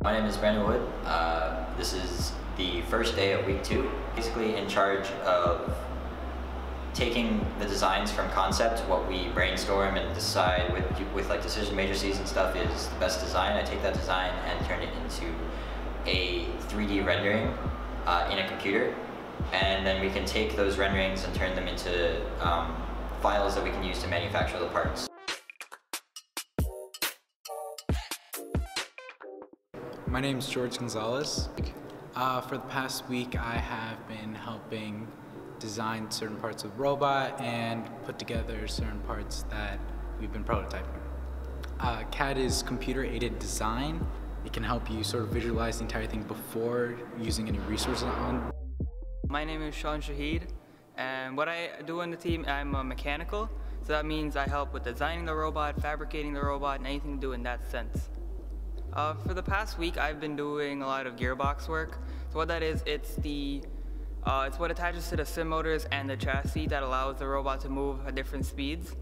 My name is Brandon Wood. Uh, this is the first day of week two. Basically in charge of taking the designs from concept, what we brainstorm and decide with, with like decision matrices and stuff is the best design. I take that design and turn it into a 3D rendering uh, in a computer. And then we can take those renderings and turn them into um, files that we can use to manufacture the parts. My name is George Gonzalez. Uh, for the past week, I have been helping design certain parts of the robot and put together certain parts that we've been prototyping. Uh, CAD is computer-aided design. It can help you sort of visualize the entire thing before using any resources on. My name is Sean Shahid, and what I do in the team, I'm a mechanical, so that means I help with designing the robot, fabricating the robot, and anything to do in that sense. Uh, for the past week, I've been doing a lot of gearbox work. So what that is, it's the uh, it's what attaches to the CIM motors and the chassis that allows the robot to move at different speeds.